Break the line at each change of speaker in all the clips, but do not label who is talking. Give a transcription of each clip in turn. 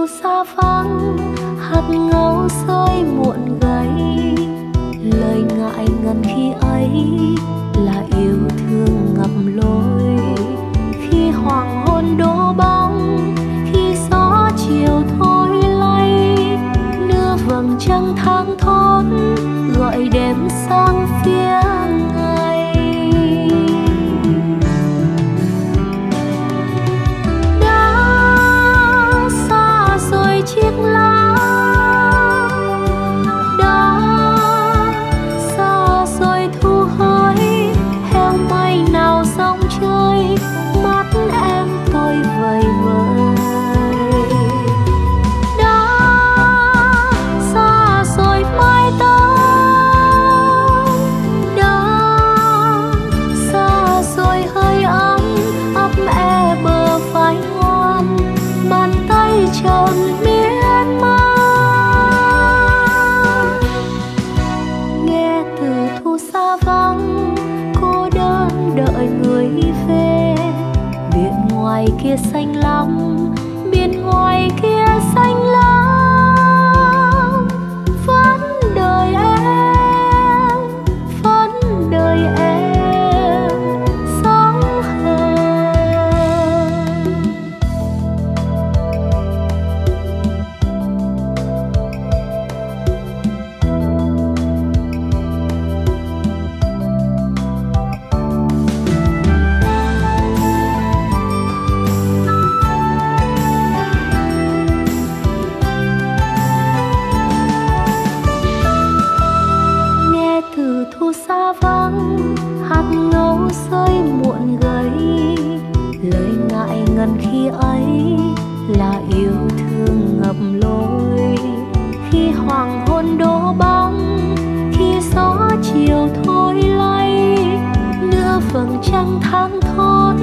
thu xa vắng hạt ngâu rơi muộn gáy lời ngại ngần khi ấy lại người về. Biển ngoài kia xanh lắm biển ngoài kia xanh lắm. ấy là yêu thương ngập lối. Khi hoàng hôn đổ bóng, khi gió chiều thôi lay, nửa phần trăng tháng thốt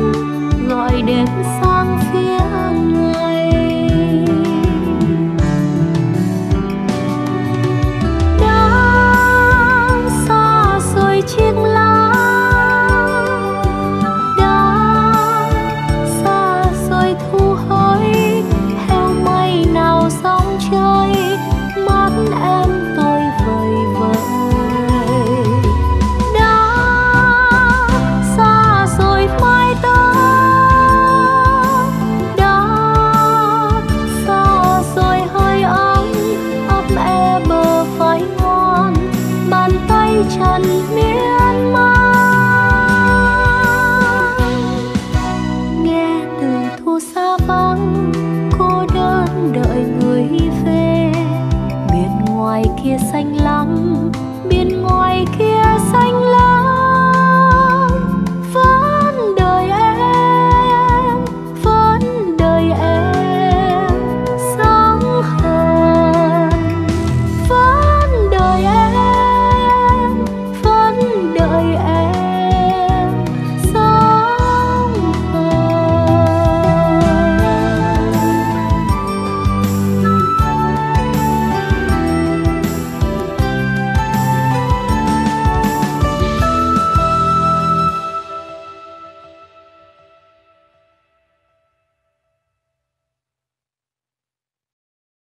gọi đêm xa chân miếng